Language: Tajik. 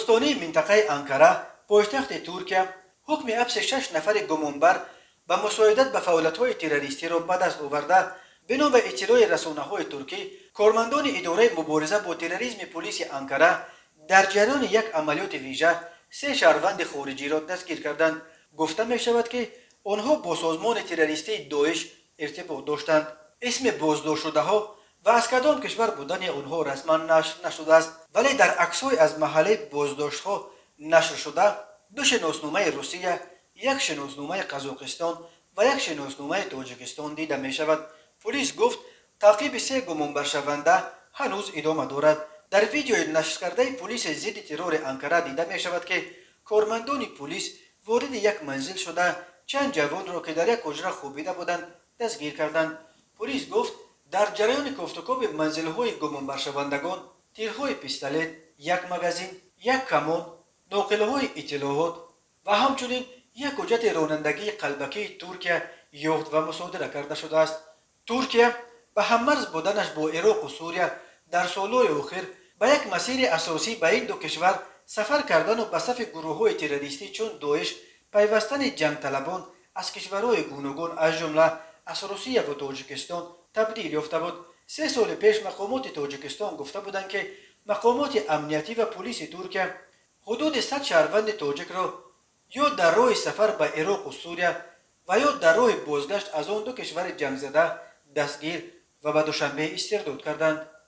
sultonии минтақаи анкара пойтахти туркия ҳукми ҳабси шаш нафари гумонбар ба мусоидат ба фаъолиятҳои террористиро ба даст оварда бино ба иттилои расонаҳои туркӣ кормандони идораи мубориза бо терроризми полиси анкара дар ҷараёни як амалиёти вижа се шаҳрванди хориҷиро дастгир карданд гуфта мешавад ки онҳо бо созмони террористии доиш иртибот доштанд исми боздоштшудаҳо ва аз кадом кишвар будани онҳо расман нашр нашудааст вале дар аксҳои аз маҳаллаи боздоштҳо нашр шуда ду шиносномаи русия як шиносномаи қазоқистон ва як шиносномаи тоҷикистон дида мешавад. Полис гуфт таъқиби се гумонбаршаванда ҳанӯз идома дорад дар видеои нашркардаи полиси зидди террори анкара дида мешавад ки кормандони полис вориди як манзил шуда чанд ҷавонро ки дар як ҳуҷра хобида буданд дастгир карданд. Полис гуфт дар ҷараёни кофтукоби манзилҳои гумонбаршавандагон тирҳои пистолет як магазин як камон ноқилҳои иттилоот ва ҳамчунин як ҳуҷҷати ронандагии қалбакии туркия ёфт ва мусодира карда шудааст. Туркия ба ҳаммарз буданаш бо ироқу сурия дар солҳои охир ба як масири асосӣ ба ин ду кишвар сафар кардану ба сафи гурӯҳҳои террористӣ чун доиш пайвастани ҷангталабон аз кишварҳои гуногун аз ҷумла аз русия ва тоҷикистон табдил ёфта буд. Се соли пеш мақомоти тоҷикистон гуфта буданд ки мақомоти амниятӣ ва полиси туркия ҳудуди сад шаҳрванди тоҷикро ё дар роҳи сафар ба ироқу сурия ва ё дар роҳи бозгашт аз он ду кишвари ҷангзада дастгир ва ба душанбе истирдод карданд